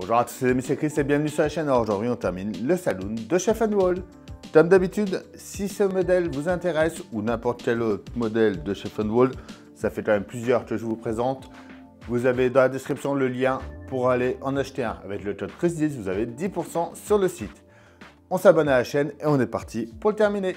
Bonjour à tous, c'est Chris et bienvenue sur la chaîne. Aujourd'hui, on termine le saloon de Chef Wall. Comme d'habitude, si ce modèle vous intéresse ou n'importe quel autre modèle de Chef Wall, ça fait quand même plusieurs que je vous présente. Vous avez dans la description le lien pour aller en acheter un. Avec le code CHRIS10, vous avez 10% sur le site. On s'abonne à la chaîne et on est parti pour le terminer.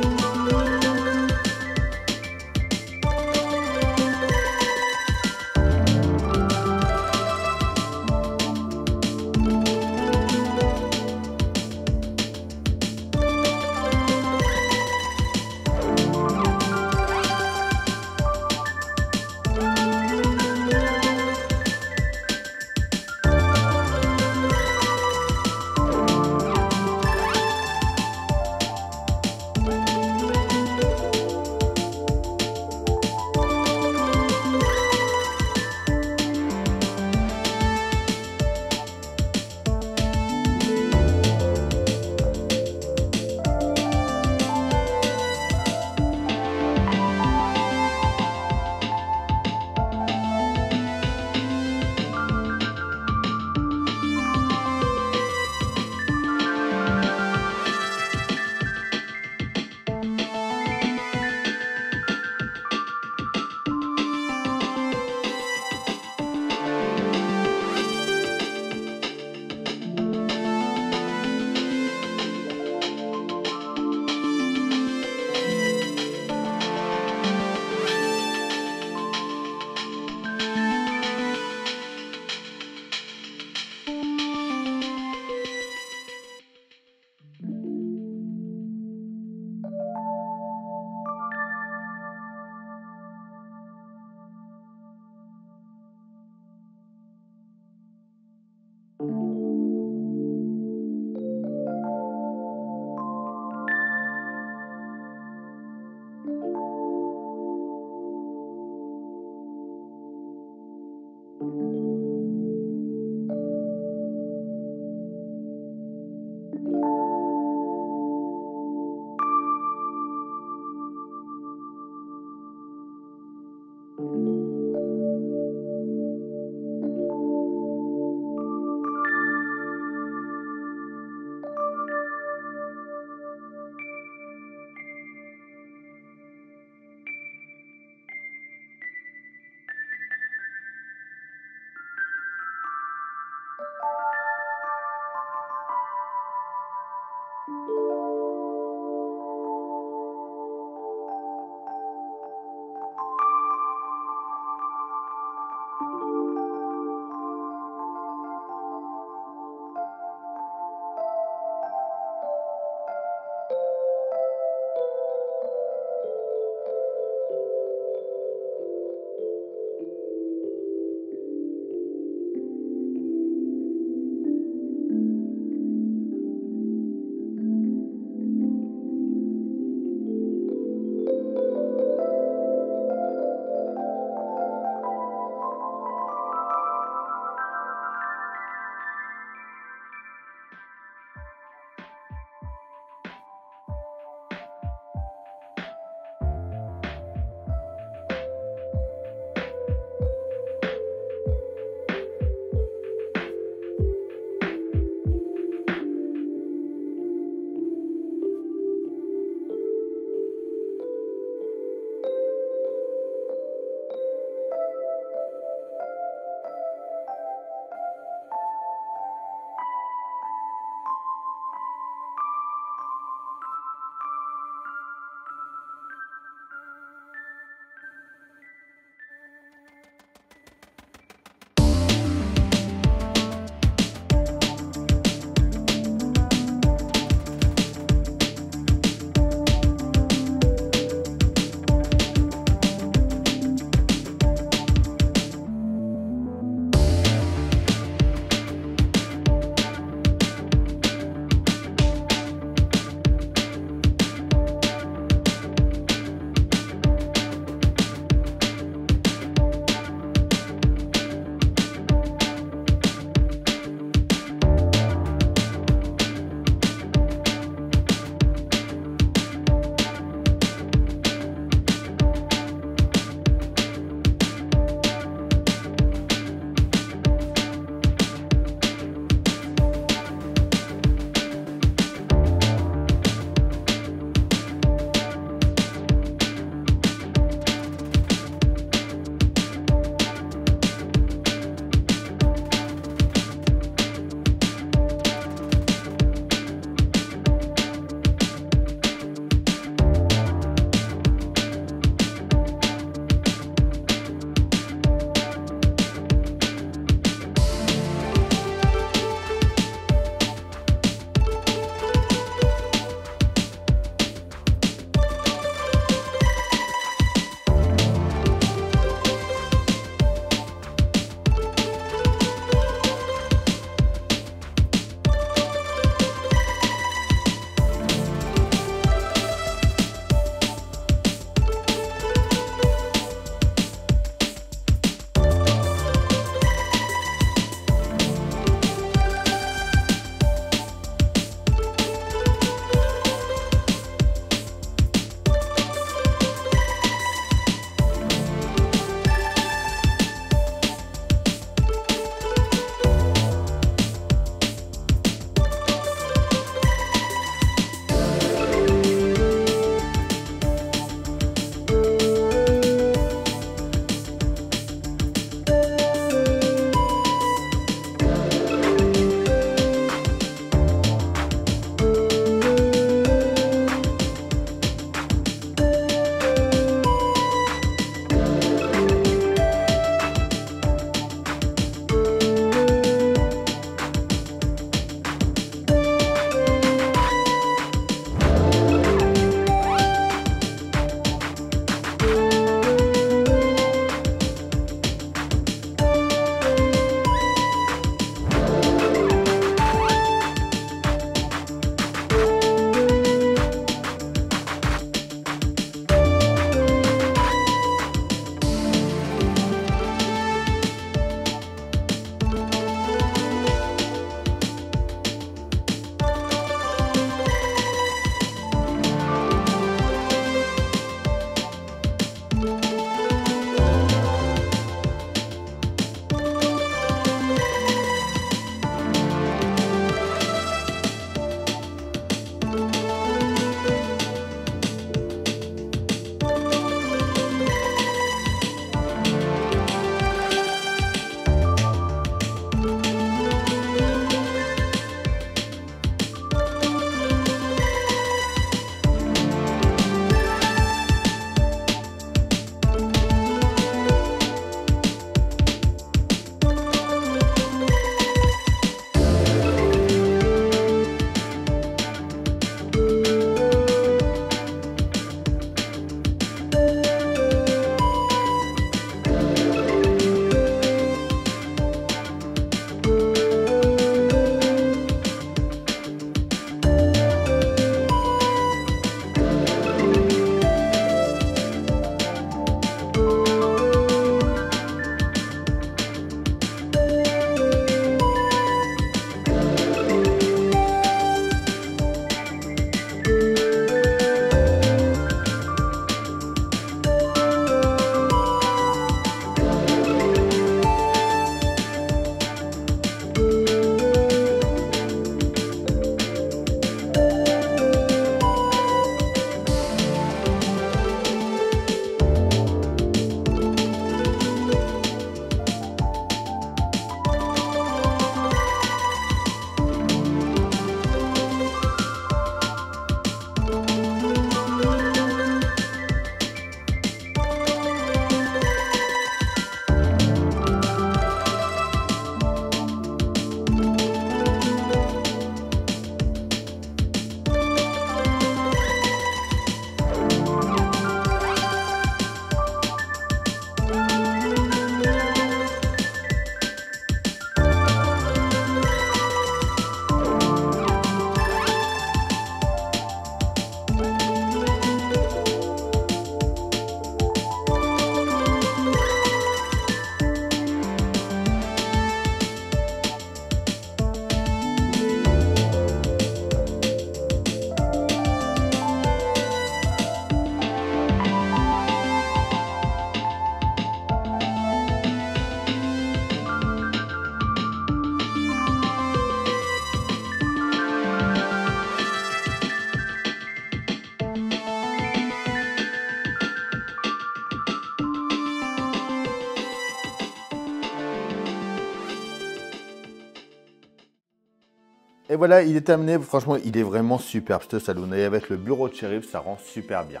Et voilà, il est terminé. Franchement, il est vraiment superbe ce saloon. Et avec le bureau de shérif, ça rend super bien.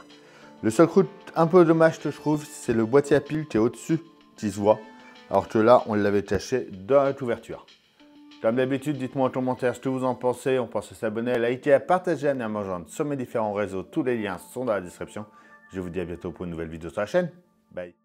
Le seul truc un peu dommage que je trouve, c'est le boîtier à piles qui est au-dessus, qui se voit. Alors que là, on l'avait caché dans la ouverture. Comme d'habitude, dites-moi en commentaire ce que vous en pensez. On pense à s'abonner, à liker, à partager, à me rejoindre sur mes différents réseaux. Tous les liens sont dans la description. Je vous dis à bientôt pour une nouvelle vidéo sur la chaîne. Bye.